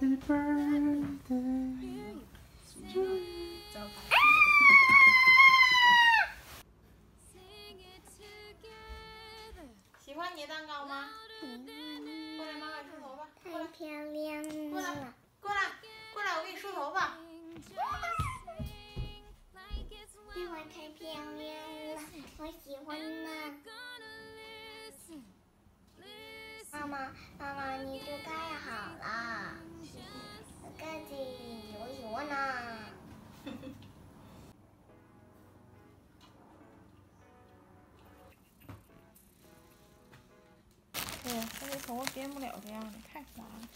Happy birthday to you 喜欢你的蛋糕吗？过来，妈妈梳头发。太漂亮过来了。，过来，过来，我给你梳头发。因为太漂亮了，我喜欢呢。妈妈，妈妈，你就盖好了。盖子，我喜欢呢。对，这个头发编不了这样的，太滑了。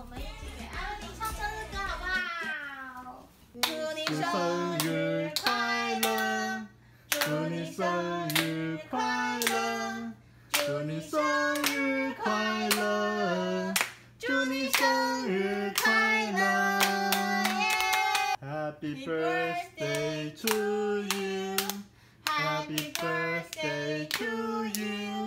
我们一起给艾文妮唱生日歌好不好？祝你生生日日快快乐乐，祝你生日快乐，祝你生日快乐，祝你生日快乐。Happy birthday to you, Happy birthday to you,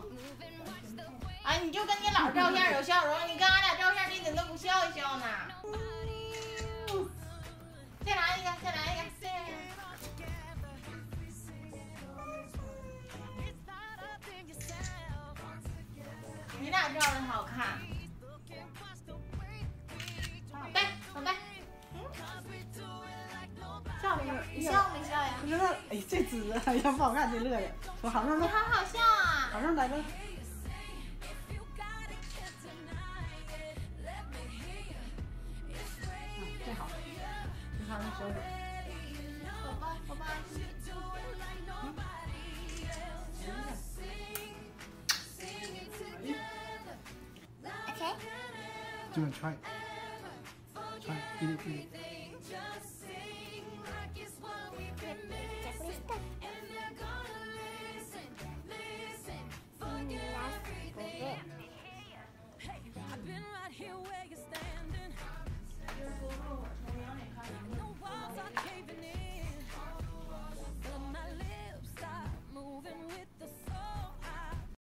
哎，你就跟你姥照相有笑容，你跟俺俩照相，你怎么都不笑一笑呢？再来一个，再来一个，再来一个。你俩照的好看。宝贝，宝贝，嗯，笑没有？你笑没笑呀？不知道，哎，这姿势，哎呀，不好看，真乐呀！我好上你来，好好笑啊！好上来了。Okay. Do you want to try it? Try it. Eat it, eat it.